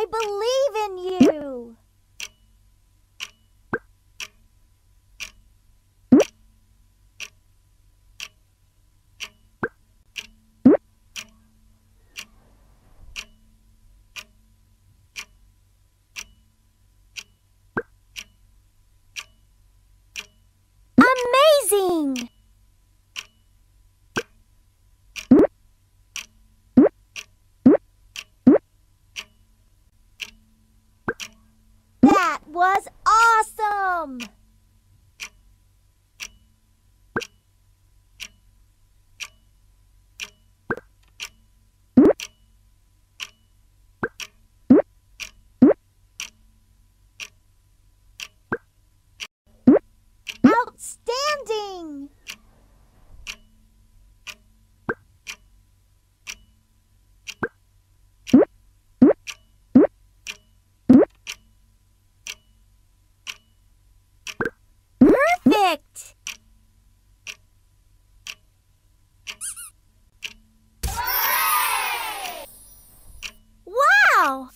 I believe in you. Amazing! Was awesome! Outstanding! Perfect! Hooray! Wow!